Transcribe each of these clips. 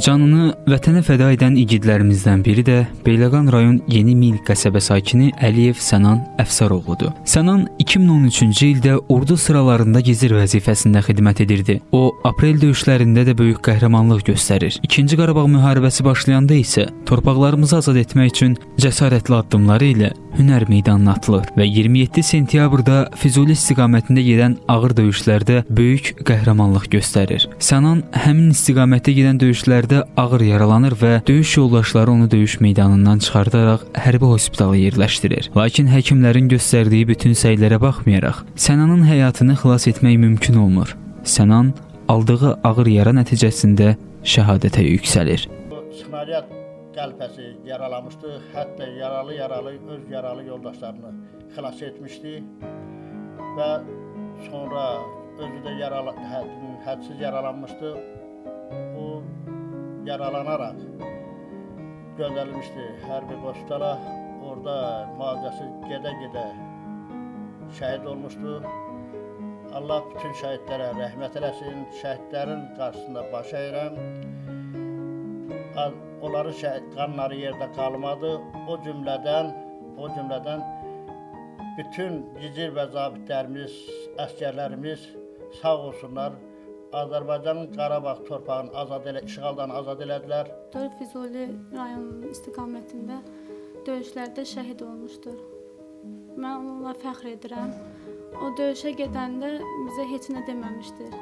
Canını vətənə fəda edən igidlərimizdən biri də Beyləqan rayon Yeni Mil qəsəbə sakini Əliyev Sənan Əfsaroğludur. Sənan 2013-cü ildə ordu sıralarında gizir vəzifəsində xidmət edirdi. O, aprel döyüşlərində də böyük qəhrəmanlıq göstərir. 2-ci Qarabağ müharibəsi başlayanda isə torpaqlarımızı azad etmək üçün cəsarətli addımları ilə hünər meydanına atılır və 27 sentyabrda Füzuli istiqamətində gedən ağır döyüşlərdə böyük qəhrəmanlıq göstərir. Sənan həmin istiqamətdə gedən döyüşlərdə ağır yaralanır və döyüş yoldaşları onu döyüş meydanından çıxardaraq hərbi hospitala yerləşdirir. Lakin həkimlərin göstərdiyi bütün səylərə baxmayaraq, Sənanın həyatını xilas etmək mümkün olmur. Sənan aldığı ağır yara nəticəsində şəhadətə yüksəlir. Snaryad qəlpəsi yaralamışdı. Hətta yaralı-yaralı öz yaralı yoldaşlarını xilas etmişdi və sonra özü də yaralı həd, hədsiz yaralanmışdı. O yaralanaraq göndərilmişdi hərbi hospitala. Orada müalicəsi gedə-gedə şəhid olmuşdu. Allah bütün şəhidlərə rəhmət eləsin. Şəhidlərin qarşısında baş əyirəm. Onların qanları yerdə qalmadı. O cümlədən, o cümlədən bütün gizir və zabitlərimiz, əskərlərimiz sağ olsunlar. Azərbaycanın Qarabağ torpağını azad elə, işğaldan azad elədilər. Füzuli rayonunun istiqamətində döyüşlərdə şəhid olmuşdur. Mən onunla fəxr edirəm. O döyüşə gedəndə bizə heç nə deməmişdir.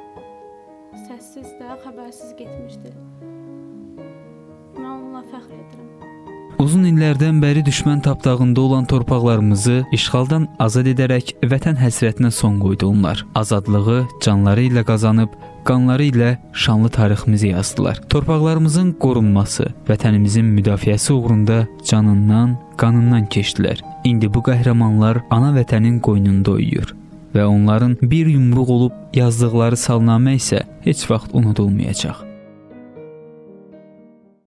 Səssiz də, xəbərsiz getmişdir. Onunla fəxr edirəm. Uzun illərdən bəri düşmən tapdağında olan torpaqlarımızı işğaldan azad edərək vətən həsrətinə son qoydu onlar. Azadlığı canları ilə qazanıb, qanları ilə şanlı tariximizi yazdılar. Torpaqlarımızın qorunması, vətənimizin müdafiəsi uğrunda canından, qanından keçdilər. İndi bu qəhrəmanlar ana vətənin qoynunda uyuyur və onların bir yumruq olub yazdıqları salnamə isə heç vaxt unudulmayacaq.